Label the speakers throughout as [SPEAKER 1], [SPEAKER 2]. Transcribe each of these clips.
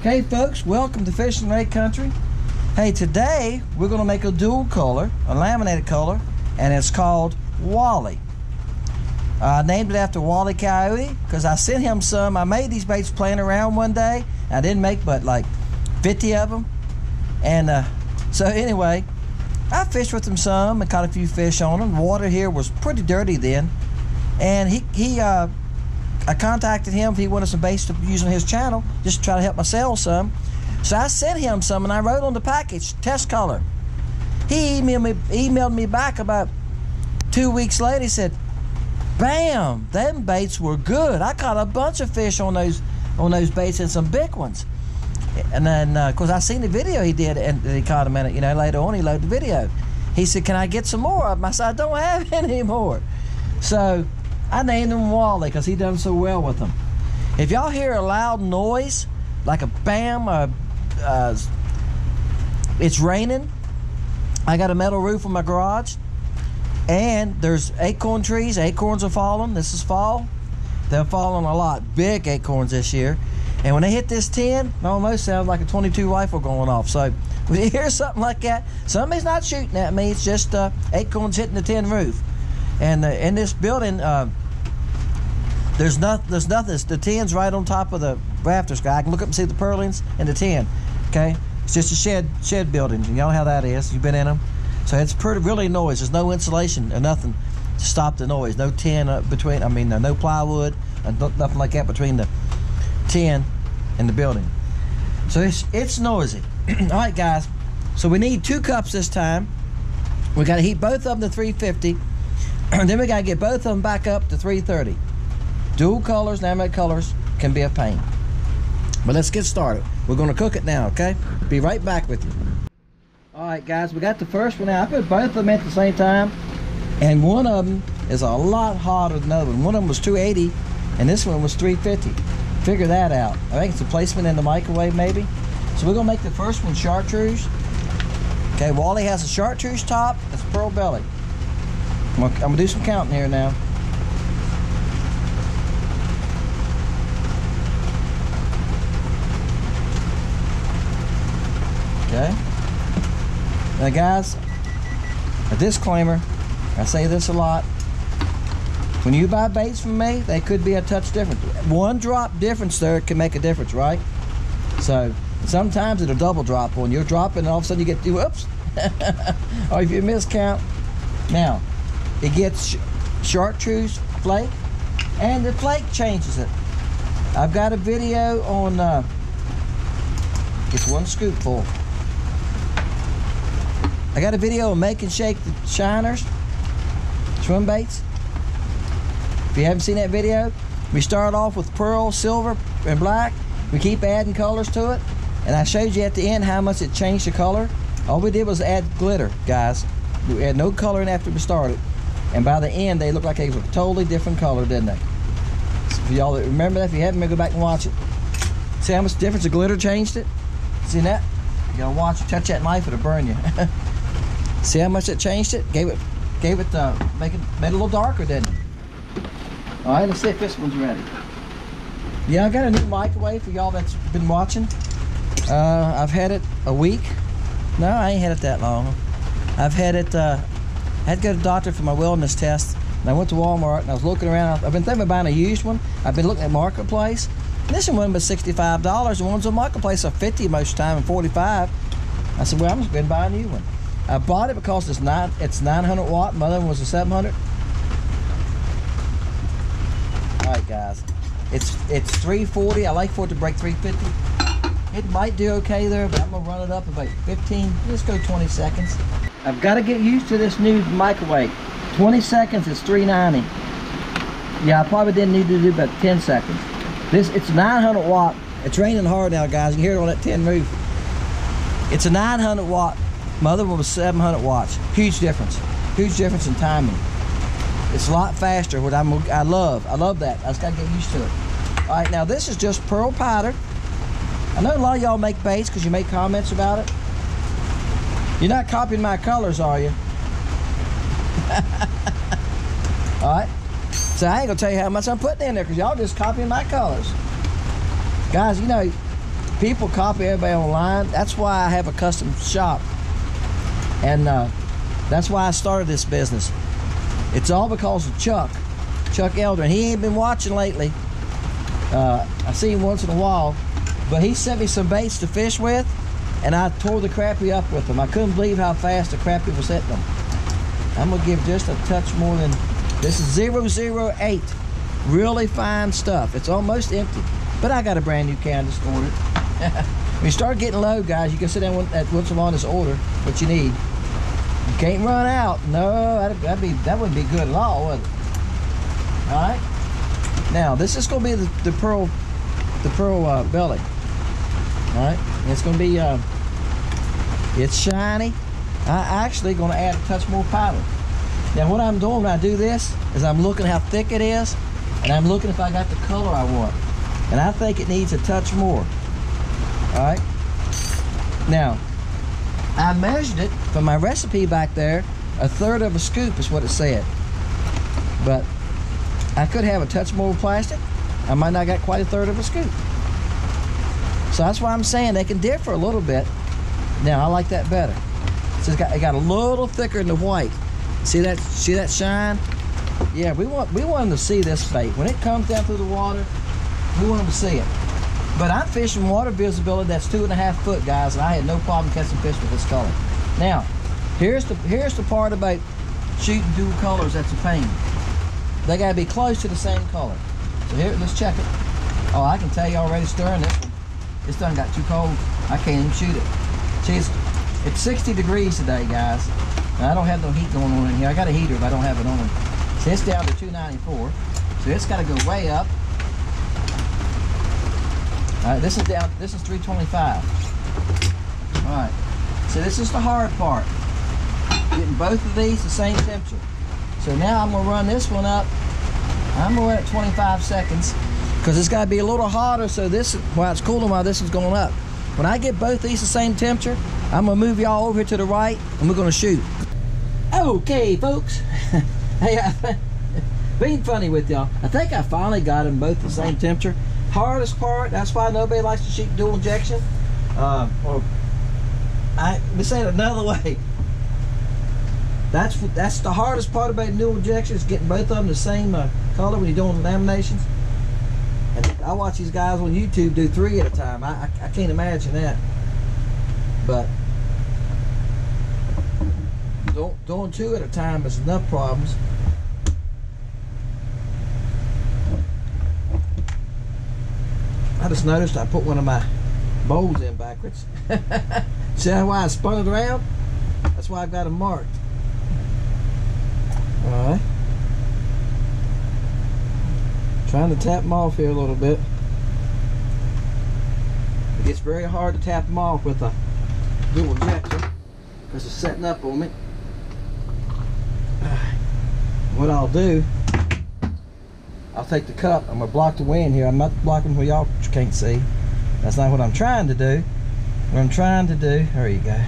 [SPEAKER 1] Okay, folks, welcome to Fishing Lake Country. Hey, today we're going to make a dual color, a laminated color, and it's called Wiley. I named it after Wiley Coyote because I sent him some. I made these baits playing around one day. I didn't make but like 50 of them. And uh, so, anyway, I fished with him some and caught a few fish on them. The water here was pretty dirty then. And he, he uh, I contacted him if he wanted some baits to use on his channel, just try to help myself some. So I sent him some, and I wrote on the package test color. He emailed me, emailed me back about two weeks later. He said, "Bam, them baits were good. I caught a bunch of fish on those on those baits and some big ones." And then, uh, of course, I seen the video he did, and he caught in it. You know, later on, he loaded the video. He said, "Can I get some more of them?" I said, "I don't have any more." So I named him Wiley because he done so well with them. If y'all hear a loud noise, like a bam, uh, uh, it's raining. I got a metal roof on my garage, and there's acorn trees. Acorns are falling. This is fall. They're falling a lot. Big acorns this year. And when they hit this 10, it almost sounds like a 22 rifle going off. So when you hear something like that, somebody's not shooting at me. It's just uh, acorns hitting the tin roof. And uh, in this building, uh, there's not there's nothing. It's, the tin's right on top of the rafters. Guy, I can look up and see the purlins and the tin. Okay, it's just a shed shed building. You know how that is. You've been in them, so it's pretty really noise. There's no insulation or nothing to stop the noise. No tin uh, between. I mean, uh, no plywood and nothing like that between the tin and the building. So it's it's noisy. All right, guys. So we need two cups this time. We got to heat both of them to 350. and then we got to get both of them back up to 330. Dual colors, laminate colors can be a pain. But let's get started. We're going to cook it now, okay? Be right back with you. All right, guys, we got the first one out. I put both of them at the same time, and one of them is a lot hotter than the other one. One of them was 280, and this one was 350. Figure that out. I think it's a placement in the microwave, maybe. So we're going to make the first one chartreuse. Okay, Wiley has a chartreuse top. It's pearl belly. I'm gonna, I'm gonna do some counting here now. Okay. Now, guys, a disclaimer. I say this a lot. When you buy baits from me, they could be a touch different. One drop difference there can make a difference, right? So sometimes it'll double drop when you're dropping, and all of a sudden you get whoops, or if you miscount. Now, it gets chartreuse flake, and the flake changes it. I've got a video on. Uh, it's one scoopful. I got a video on make and shake the shiners, swim baits. If you haven't seen that video, we start off with pearl, silver, and black. We keep adding colors to it. And I showed you at the end how much it changed the color. All we did was add glitter, guys. We had no coloring after we started. And by the end, they looked like they were a totally different color, didn't they? So y'all remember that, if you haven't, go back and watch it. See how much difference the glitter changed it? See that? You gotta watch, touch that knife, it'll burn you. See how much it changed it? Gave it, gave it, uh, make it, made it a little darker, didn't it? All right, let's see if this one's ready. Yeah, I got a new microwave for y'all that's been watching. Uh, I've had it a week. No, I ain't had it that long. I've had it, uh, I had to go to the doctor for my wellness test. And I went to Walmart and I was looking around. I've been thinking about buying a used one. I've been looking at Marketplace. This one was $65. The ones on Marketplace are 50 most of the time and 45 I said, well, I'm just going to buy a new one. I bought it because it's nine. It's 900 watt. My other one was a 700. All right, guys. It's it's 340. I like for it to break 350. It might do okay there, but I'm gonna run it up about 15. Let's go 20 seconds. I've got to get used to this new microwave. 20 seconds is 390. Yeah, I probably didn't need to do about 10 seconds. This it's 900 watt. It's raining hard now, guys. You hear it on that tin roof. It's a 900 watt Mother one was 700 watts. Huge difference. Huge difference in timing. It's a lot faster, what I'm, I love. I love that. I just got to get used to it. All right, now this is just pearl powder. I know a lot of y'all make baits because you make comments about it. You're not copying my colors, are you? All right. So I ain't gonna tell you how much I'm putting in there because y'all just copying my colors. Guys, you know, people copy everybody online. That's why I have a custom shop, and uh, that's why I started this business. It's all because of Chuck, Chuck Eldrin. He ain't been watching lately. Uh, I see him once in a while, but he sent me some baits to fish with, and I tore the crappie up with them. I couldn't believe how fast the crappie was hitting them. I'm gonna give just a touch more than this is 008. Really fine stuff. It's almost empty, but I got a brand new can store it. when you start getting low, guys, you can sit down at what's on this order, what you need. Can't run out. No, that'd, that'd be that wouldn't be good at all, would it? All right. Now this is gonna be the, the pearl, the pearl uh, belly. All right. It's gonna be. Uh, it's shiny. I actually gonna add a touch more powder. Now what I'm doing when I do this is I'm looking how thick it is and I'm looking if I got the color I want. And I think it needs a touch more. All right. Now, I measured it from my recipe back there. A third of a scoop is what it said. But I could have a touch more plastic. I might not got quite a third of a scoop. So that's why I'm saying they can differ a little bit. Now I like that better. So it's got, it got a little thicker than the white. See that? See that shine? Yeah, we want we want them to see this bait when it comes down through the water. We want them to see it. But I'm fishing water visibility that's two and a half foot, guys, and I had no problem catching fish with this color. Now, here's the here's the part about shooting dual colors that's a pain. They gotta be close to the same color. So here, let's check it. Oh, I can tell you already stirring this one. This done got too cold. I can't even shoot it. See, it's, it's 60 degrees today, guys. I don't have no heat going on in here. I got a heater, but I don't have it on. It's down to 294. So it's got to go way up. All right, this is down, this is 325. All right, so this is the hard part. Getting both of these the same temperature. So now I'm gonna run this one up. I'm gonna run it 25 seconds because it's gotta be a little hotter so this, while it's cooling while this is going up. When I get both these the same temperature, I'm gonna move y'all over to the right and we're gonna shoot. Okay, folks. hey, I, being funny with y'all, I think I finally got them both the same temperature. Hardest part, that's why nobody likes to shoot dual injection. Uh, or I, say it another way. That's that's the hardest part about dual injection is getting both of them the same uh, color when you're doing laminations. And I watch these guys on YouTube do three at a time. I, I, I can't imagine that. But doing two at a time is enough problems. I just noticed I put one of my bowls in backwards. See why I spun it around? That's why I've got them marked. Alright. Trying to tap them off here a little bit. It gets very hard to tap them off with a dual injector because it's setting up on me what I'll do, I'll take the cup. I'm gonna block the wind here. I'm not blocking where y'all can't see. That's not what I'm trying to do. What I'm trying to do, there you go,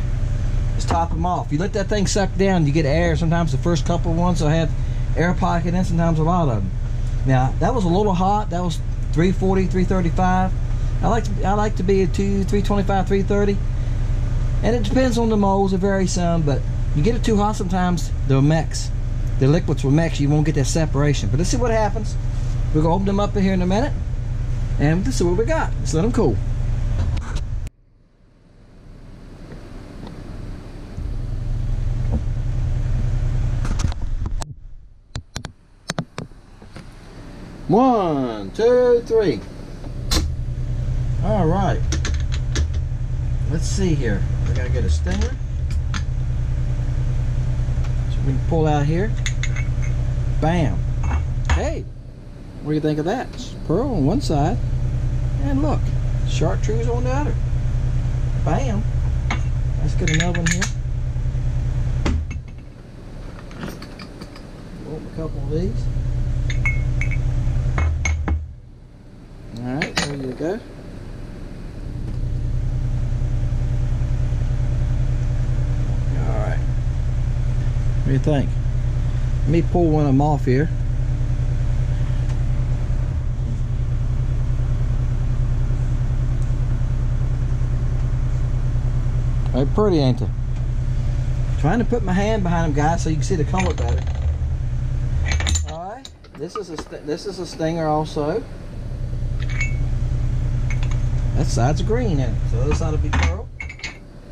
[SPEAKER 1] is top them off. You let that thing suck down, you get air. Sometimes the first couple ones will have air pocket and sometimes a lot of them. Now, that was a little hot. That was 340, 335. I like to, I like to be at 2, 325, 330. And it depends on the molds. It varies some, but you get it too hot sometimes, they'll mix the liquids will mix, you won't get that separation. But let's see what happens. We're gonna open them up in here in a minute, and this is what we got. Let's let them cool. One, two, three. All right. Let's see here. I gotta get a stinger. So we can pull out here. Bam. Hey, what do you think of that? Pearl on one side, and look, chartreuse on the other. Bam. Let's get another one here. Open a couple of these. Alright, there you go. Alright. What do you think? Let me pull one of them off here. They're pretty, ain't they? Trying to put my hand behind them, guys, so you can see the color better. All right. This is a this is a stinger also. That side's green it, so the other side will be pearl.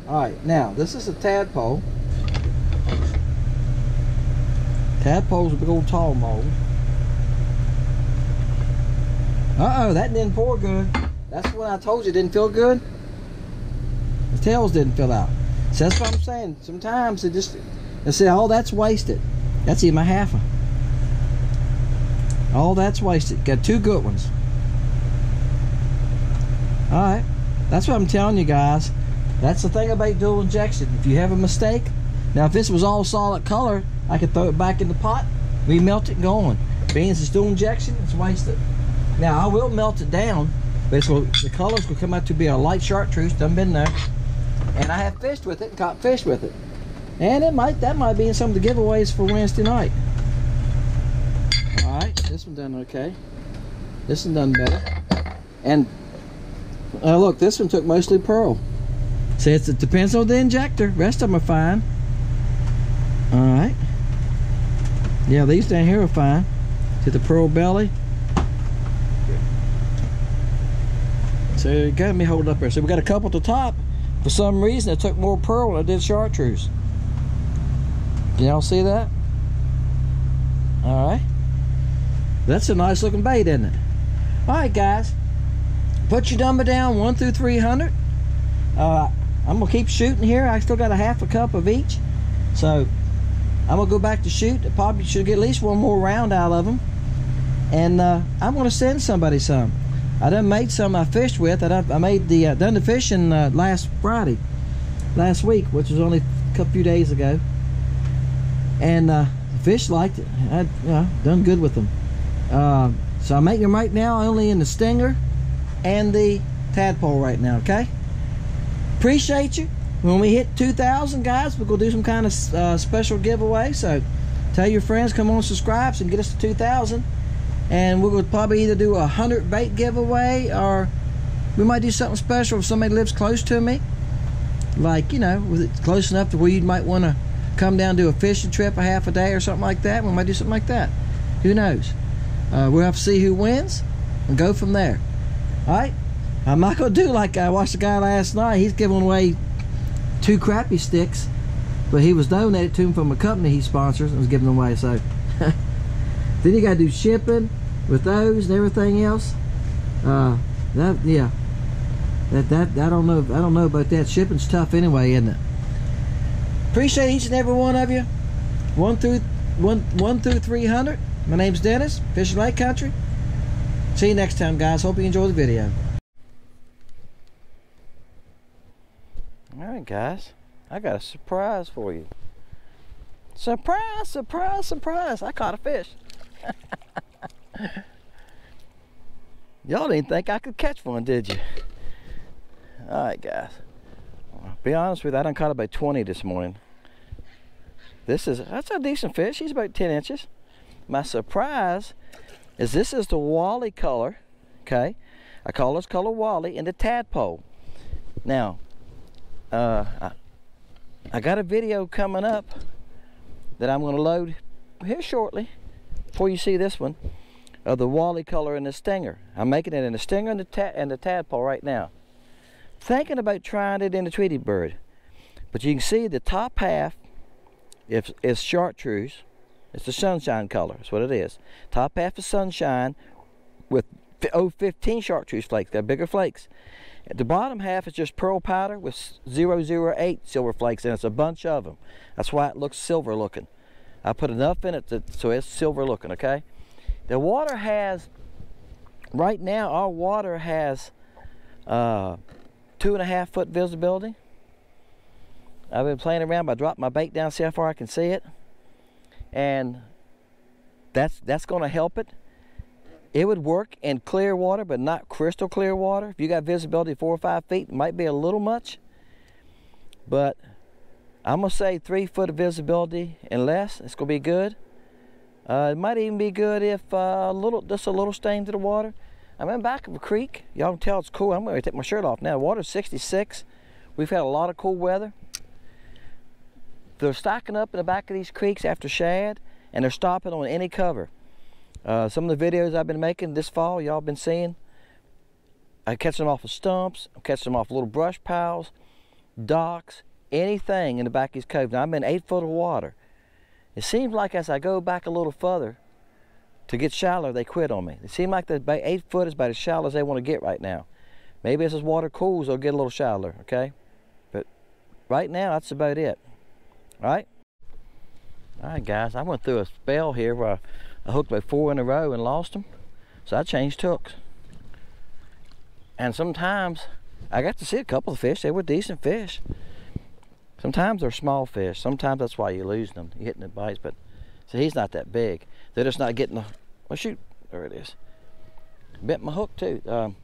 [SPEAKER 1] All right. Now this is a tadpole. Tadpole's a big old tall mold. Uh-oh, that didn't pour good. That's what I told you, didn't feel good. The tails didn't fill out. So that's what I'm saying. Sometimes it just, I say, oh, that's wasted. That's even a half. All oh, that's wasted. Got two good ones. All right. That's what I'm telling you guys. That's the thing about dual injection. If you have a mistake, now if this was all solid color, I could throw it back in the pot, remelt it go on. Being it's dual injection, it's wasted. Now I will melt it down, but the colors will come out to be a light chartreuse, done been there. And I have fished with it, caught fish with it. And it might that might be in some of the giveaways for Wednesday night. Alright, this one done okay. This one done better. And uh, look, this one took mostly pearl. See, it depends on the injector. Rest of them are fine. Alright. Yeah, these down here are fine. To the pearl belly. So you got me hold up there. So we got a couple at the top. For some reason, it took more pearl than it did chartreuse. Y'all see that? All right. That's a nice looking bait, isn't it? All right, guys. Put your number down, 1 through 300. Uh, I'm going to keep shooting here. I still got a half a cup of each. So I'm going to go back to shoot. Probably should get at least one more round out of them. And uh, I'm going to send somebody some. I done made some I fished with. I, done, I made the uh, done the fishing uh, last Friday, last week, which was only a couple few days ago. And uh, the fish liked it. I done good with them. Uh, so I'm making them right now only in the stinger and the tadpole right now. Okay. Appreciate you. When we hit 2,000 guys, we're gonna do some kind of uh, special giveaway. So tell your friends, come on, subscribe, and get us to 2,000 and we would probably either do a hundred bait giveaway or we might do something special if somebody lives close to me. Like you know close enough to where you might want to come down do a fishing trip a half a day or something like that. We might do something like that. Who knows? Uh, we'll have to see who wins and go from there. All right? I'm not gonna do like i watched a guy last night. He's giving away two crappie sticks but he was donated to him from a company he sponsors and was giving them away. So then you got to do shipping with those and everything else. Uh, that yeah, that that I don't know. I don't know about that. Shipping's tough anyway, isn't it? Appreciate each and every one of you. One through one one through three hundred. My name's Dennis, Fishing Lake Country. See you next time, guys. Hope you enjoy the video. All right, guys. I got a surprise for you. Surprise, surprise, surprise. I caught a fish. Y'all didn't think I could catch one, did you? All right, guys. I'll be honest with you, I done caught about 20 this morning. This is, that's a decent fish. He's about 10 inches. My surprise is this is the Wiley color, okay? I call this color Wiley in the tadpole. Now, uh, I, I got a video coming up that I'm going to load here shortly before you see this one of the Wiley color in the stinger. I'm making it in the stinger and the, and the tadpole right now. Thinking about trying it in the Tweety bird. But you can see the top half if is chartreuse. It's the sunshine color. That's what it is. Top half is sunshine with 015 chartreuse flakes. Got bigger flakes. At the bottom half is just pearl powder with 008 silver flakes and it's a bunch of them. That's why it looks silver looking. I put enough in it to, so it's silver looking, okay? The water has, right now, our water has uh, two and a half foot visibility. I've been playing around by dropping my bait down, see how far I can see it. And that's, that's gonna help it. It would work in clear water, but not crystal clear water. If you got visibility four or five feet, it might be a little much. But I'm gonna say three foot of visibility and less. It's gonna be good. Uh, it might even be good if uh, a little, just a little stain to the water. I'm in back of a creek. Y'all can tell it's cool. I'm gonna take my shirt off now. Water's 66 we've had a lot of cool weather. They're stocking up in the back of these creeks after shad, and they're stopping on any cover. Uh, some of the videos I've been making this fall, y'all been seeing, I catch them off of stumps, I catch them off little brush piles, docks, anything in the back of these coves. Now I'm in eight foot of water. It seems like as I go back a little further to get shallower, they quit on me. It seems like the eight foot is about as shallow as they want to get right now. Maybe as this water cools, they'll get a little shallower, okay? But right now, that's about it, all right? All right, guys, I went through a spell here where I, I hooked about four in a row and lost them. So I changed hooks. And sometimes I got to see a couple of fish. They were decent fish. Sometimes they're small fish. Sometimes that's why you lose them. You're hitting the bites, but see, he's not that big. They're just not getting the, well, shoot, there it is. Bent my hook too. Um,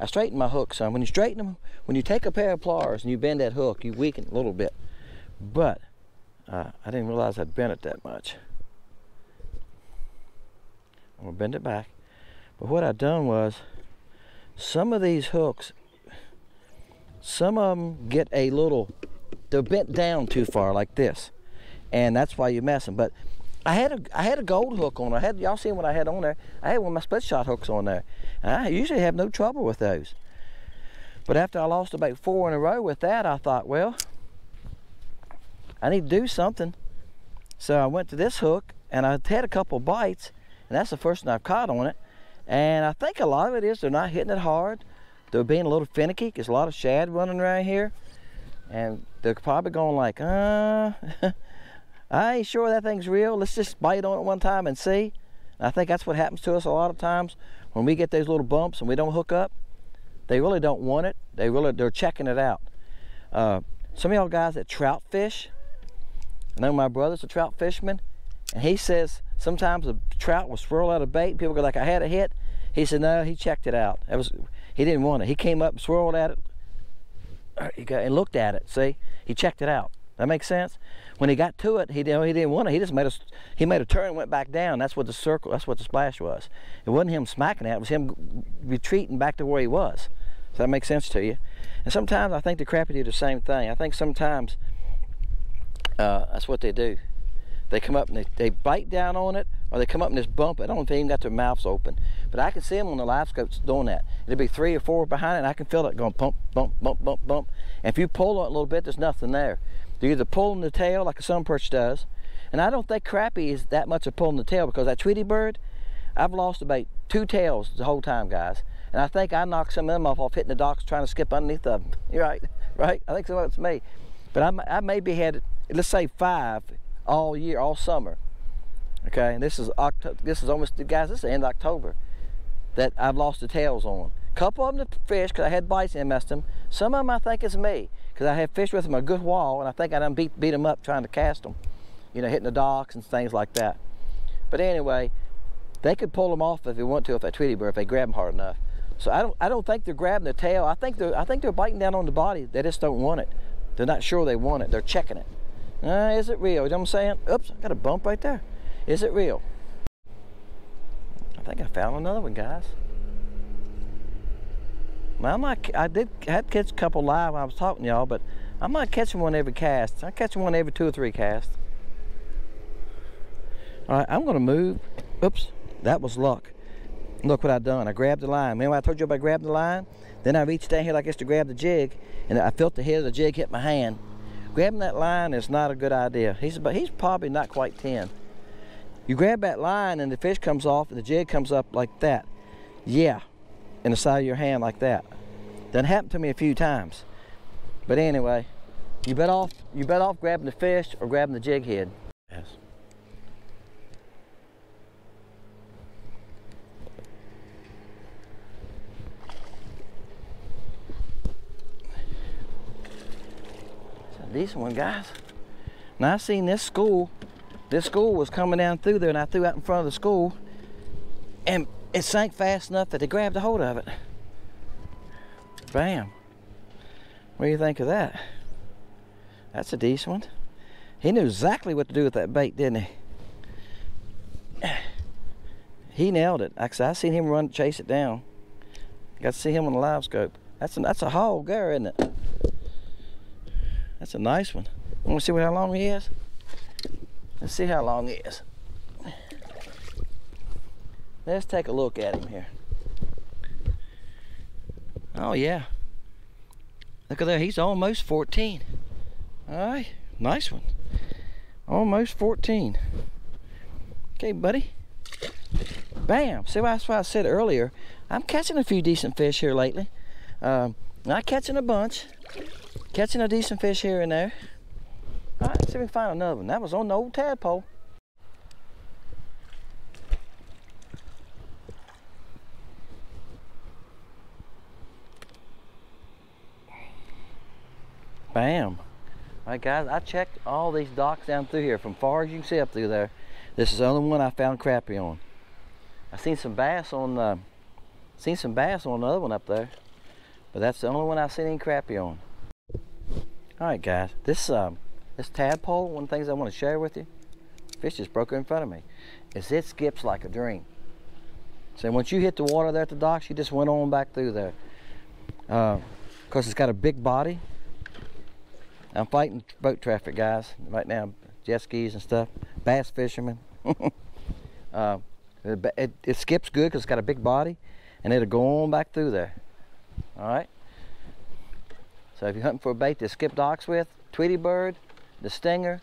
[SPEAKER 1] I straightened my hook some. When you straighten them, when you take a pair of pliers and you bend that hook, you weaken a little bit. But uh, I didn't realize I'd bent it that much. I'm gonna bend it back. But what I done was, some of these hooks, some of them get a little, they're bent down too far like this. And that's why you mess them. But I had a I had a gold hook on. I had y'all seen what I had on there. I had one of my split shot hooks on there. And I usually have no trouble with those. But after I lost about four in a row with that, I thought, well, I need to do something. So I went to this hook and I had a couple bites, and that's the first one I've caught on it. And I think a lot of it is they're not hitting it hard. They're being a little finicky. There's a lot of shad running around here. And they're probably going like, uh, I ain't sure that thing's real. Let's just bite on it one time and see. And I think that's what happens to us a lot of times when we get those little bumps and we don't hook up. They really don't want it. They really they're checking it out. Uh, some of y'all guys that trout fish. I know my brother's a trout fisherman, and he says sometimes a trout will swirl out a bait. And people go like, "I had a hit." He said, "No, he checked it out. It was he didn't want it. He came up, and swirled at it, and looked at it. See, he checked it out. That makes sense. When he got to it, he didn't, he didn't want it. He just made a he made a turn and went back down. That's what the circle. That's what the splash was. It wasn't him smacking it. It was him retreating back to where he was. Does that make sense to you? And sometimes I think the crappie do the same thing. I think sometimes uh, that's what they do. They come up and they, they bite down on it, or they come up and just bump it. I don't if they even got their mouths open, but I can see them on the live scopes doing that. It'll be three or four behind it, and I can feel it going bump, bump, bump, bump, bump. And if you pull on it a little bit, there's nothing there. They're either pulling the tail like a sun perch does, and I don't think crappie is that much of pulling the tail because that Tweety bird, I've lost about two tails the whole time, guys. And I think I knocked some of them off off hitting the docks trying to skip underneath of them. You're right, right? I think so. It's me. But I, I maybe had, let's say five all year, all summer. Okay, and this is October. This is almost, guys. This is end of October that I've lost the tails on. A couple of them to fish because I had bites and messed them. Some of them I think is me because I have fished with them a good while and I think I done beat, beat them up trying to cast them. You know, hitting the docks and things like that. But anyway, they could pull them off if they want to if they Tweety bird if they grab them hard enough. So I don't I don't think they're grabbing the tail. I think they're I think they're biting down on the body. They just don't want it. They're not sure they want it. They're checking it. Uh, is it real? You know what I'm saying? Oops, I got a bump right there. Is it real? I think I found another one, guys. Well, I'm not, I did I had to catch a couple live when I was talking to y'all, but I'm not catching one every cast. I'm catching one every two or three casts. All right, I'm gonna move. Oops, that was luck. Look what I done. I grabbed the line. Remember I told you about grabbing the line? Then I reached down here like this to grab the jig, and I felt the head of the jig hit my hand. Grabbing that line is not a good idea. He's about, he's probably not quite 10. You grab that line and the fish comes off and the jig comes up like that. Yeah, in the side of your hand like that. Done happened to me a few times. But anyway, you bet off you bet off grabbing the fish or grabbing the jig head. Yes. It's a decent one, guys. Now I've seen this school. This school was coming down through there and I threw out in front of the school and it sank fast enough that they grabbed a hold of it. Bam. What do you think of that? That's a decent one. He knew exactly what to do with that bait, didn't he? He nailed it. I seen him run, chase it down. Got to see him on the live scope. That's a, that's a hog there, isn't it? That's a nice one. Want to see how long he is? Let's see how long is. Let's take a look at him here. Oh yeah. Look at that, he's almost 14. All right, nice one. Almost 14. Okay, buddy. Bam, see that's why I said earlier, I'm catching a few decent fish here lately. Um, not catching a bunch, catching a decent fish here and there. All right, let's see if we can find another one. That was on the old tadpole. Bam. All right, guys, I checked all these docks down through here from far as you can see up through there. This is the only one I found crappie on. I seen some bass on the, uh, seen some bass on another one up there, but that's the only one I've seen any crappie on. All right, guys, this um, this tadpole, one of the things I want to share with you, fish just broke in front of me, is it skips like a dream. So once you hit the water there at the docks, you just went on back through there. Because uh, it's got a big body, I'm fighting boat traffic, guys, right now. Jet skis and stuff. Bass fishermen. uh, it, it, it, skips good because it's got a big body, and it'll go on back through there. All right. So if you're hunting for a bait to skip docks with, Tweety bird, the stinger,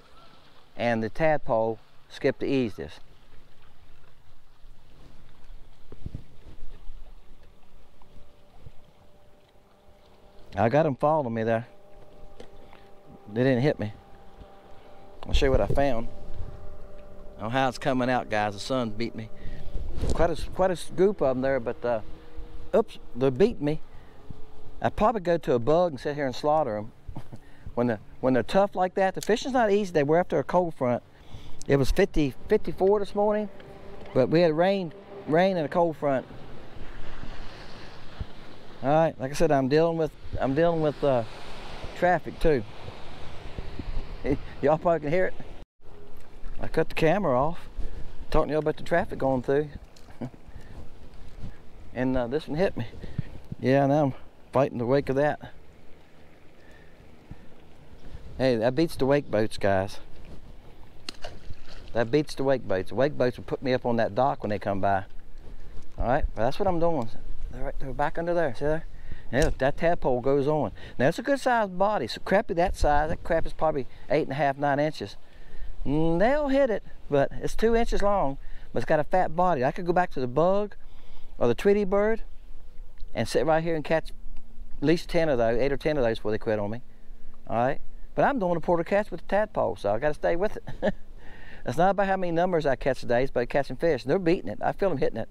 [SPEAKER 1] and the tadpole skip the easiest. I got them following me there they didn't hit me. I'll show you what I found. Know how it's coming out, guys. The sun beat me. Quite a quite a group of them there, but uh, oops, they beat me. I'd probably go to a bug and sit here and slaughter them. When the when they're tough like that, the fishing's not easy. They were after a cold front. It was 50, 54 this morning, but we had rain, rain and a cold front. All right, like I said, I'm dealing with I'm dealing with uh, traffic too. Y'all probably can hear it. I cut the camera off, talking to y'all about the traffic going through. and uh, this one hit me. Yeah, now I'm fighting the wake of that. Hey, that beats the wake boats, guys. That beats the wake boats. The wake boats will put me up on that dock when they come by. All right, well, that's what I'm doing. They're right, they're back under there. See there? Yeah, that tadpole goes on. Now it's a good sized body. So crappie that size, that crap is probably eight and a half, nine inches. Mm, they'll hit it, but it's two inches long, but it's got a fat body. I could go back to the bug or the Tweety bird and sit right here and catch at least 10 of those, eight or 10 of those before they quit on me. All right. But I'm doing a pour to catch with the tadpole, so I got to stay with it. it's not about how many numbers I catch today, it's about catching fish. They're beating it. I feel them hitting it.